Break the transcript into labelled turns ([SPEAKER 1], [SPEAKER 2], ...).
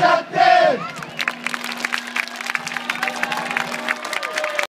[SPEAKER 1] Stop